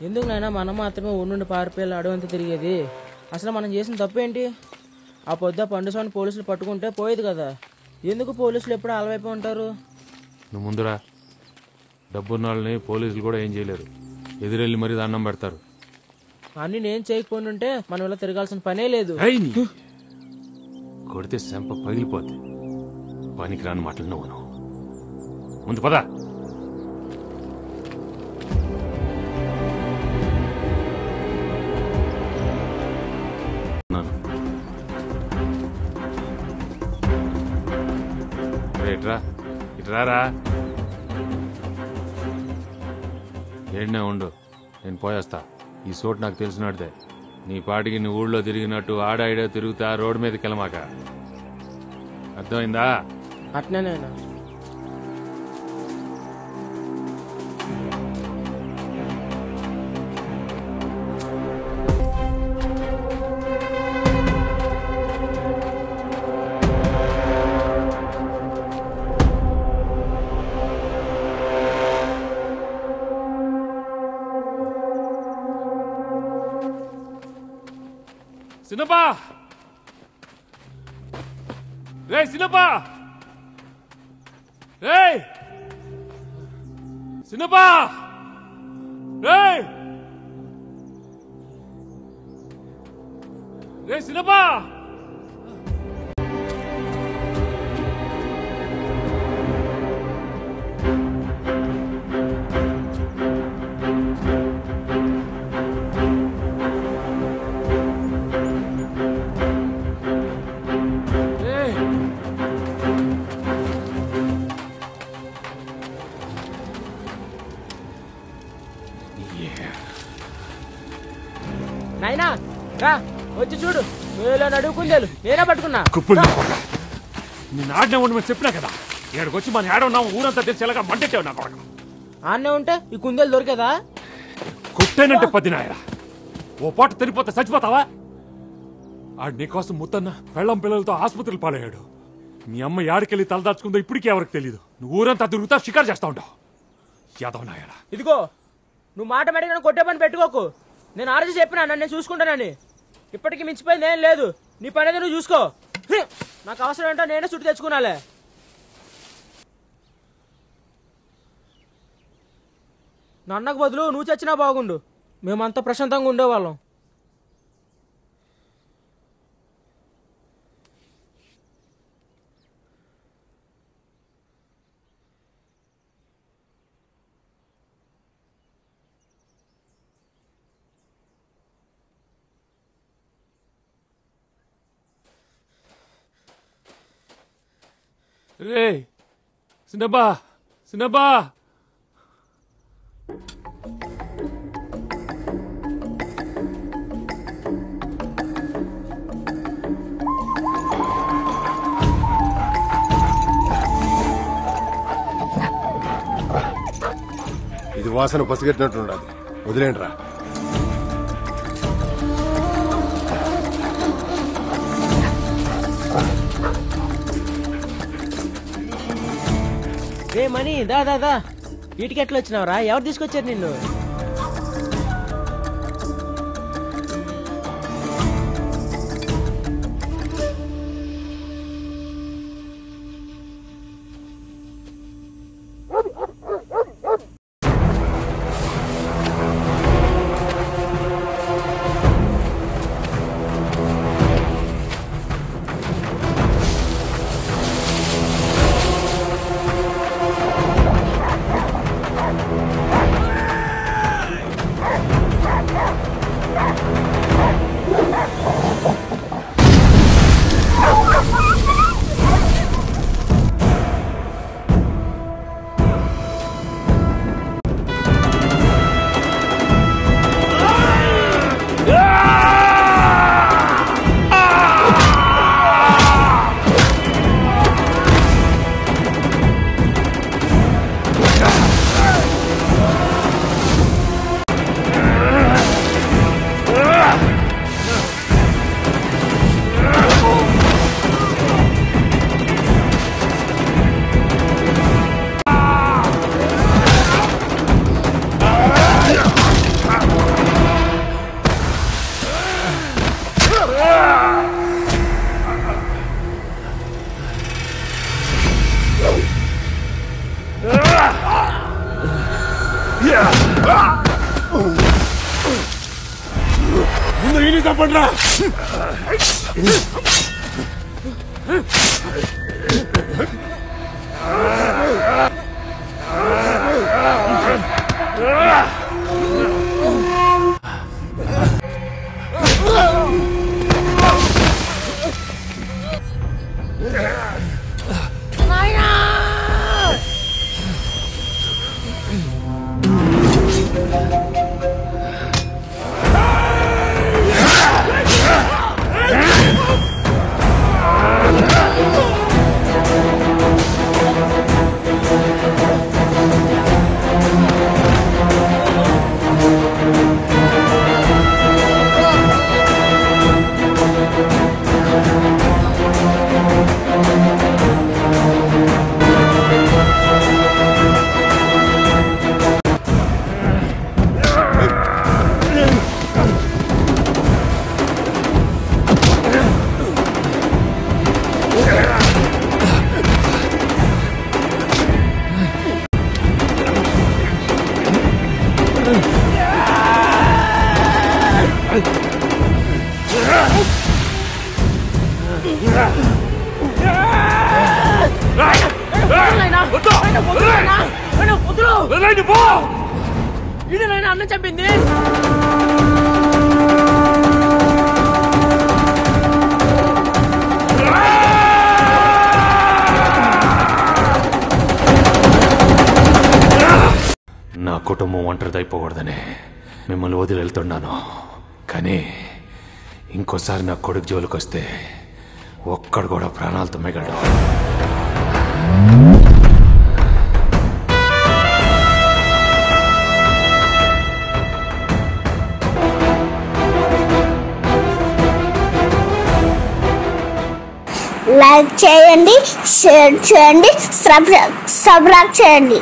ఎందుకు నాయనా మనం మాత్రమే ఉండి పారిపోయి అడవంతా తిరిగేది? అసలు మనం చేసిన తప్పేంటి? ఆ పొద్దు పండు స్వామి పోలీసులు పట్టుకుంటే పోయేది కదా. ఎందుకు పోలీసులు ఎప్పుడు అలవైపు ఉంటారు? నువ్వు ముందురా. డబ్బున్న వాళ్ళని పోలీసులు కూడా ఏం చేయలేరు. ఎదురెళ్ళి మరీ దండం పెడతారు. అన్ని నేను చేయకపోయి ఉంటే మనం ఇలా తిరగాల్సిన పనే లేదు! కొడితే శంప పగిలిపోద్ది. పనికి రాని మాటలు నువ్వు. ముందు పదా. ఇట్రా. ఇట్రారా? ఏడ్నే ఉండు. నేను పోయేస్తా. ఈ చోటు నాకు తెలిసినట్టే. నీ పాటికి నీ ఊళ్ళో తిరిగినట్టు ఆడాయిడో తిరుగుతా రోడ్డు మీదకి వెళ్ళమాక. అర్థమైందా? అట్నేనైనా సినపా రే సినపా రే సినపా రే రే సినపా నాయనా రా వచ్చి చూడు. వేలో నడుకుందేలు నేనే పట్టుకున్నా. కుప్పులు నిన్ను ఆడనే ఉండమని చెప్పినా కదా? ఇక్కడికి మన ఏడ ఉన్నాము ఊరంతా తెలిసి ఎలాగా మంటెట్టావు నా కొడక. ఆన్నే ఉంటే ఈ కుందేలు దొరికేదా? కుట్టేనంటే పది నాయరా ఓ పాట తిరిగిపోతే చచ్చిపోతావా? ఆడు నీకోసం ముత్తన్న పెళ్ళం పిల్లలతో ఆసుపత్రులు పాలయ్యాడు. మీ అమ్మ యాడికెళ్ళి తలదాచుకుందో ఇప్పటికీ ఎవరికి తెలియదు నువ్వు ఊరంతా తిరుగుతా షికారు చేస్తా ఉంటావు. యాదవ్ నాయరా. ఇదిగో నువ్వు మాట మెడిగిన కొట్టే పని పెట్టుకోకు. నేను ఆర్జీ చెప్పినా నన్ను నేను చూసుకుంటానని. ఇప్పటికి మించిపోయింది ఏం లేదు. నీ పని ఏదో నువ్వు చూసుకో. నాకు అవసరం ఏంటో నేనే చుట్టు తెచ్చుకున్నాలే. నన్నకు బదులు నువ్వు చచ్చినా బాగుండు. మేమంతా ప్రశాంతంగా ఉండేవాళ్ళం. రే సినబ్బా సినబ్బా ఇది వాసన పసిగట్టినట్టు ఉండాలి. వదిలేండి రా. రే మణి దా దా దా. వీటికి ఎట్లా వచ్చినావురా. ఎవరు తీసుకొచ్చారు నిన్ను? చంపండి వదలండి, అన్నం చంపింది నా కుటుంబం ఒంటరిదైపోకూడదని మిమ్మల్ని వదిలి వెళ్తున్నాను కానీ ఇంకోసారి నా కొడుకు జోలికి వస్తే ఒక్కడు కూడా ప్రాణాలతో మిగలడు లైక్ చేయండి షేర్ చేయండి సబ్స్క్రైబ్ చేయండి.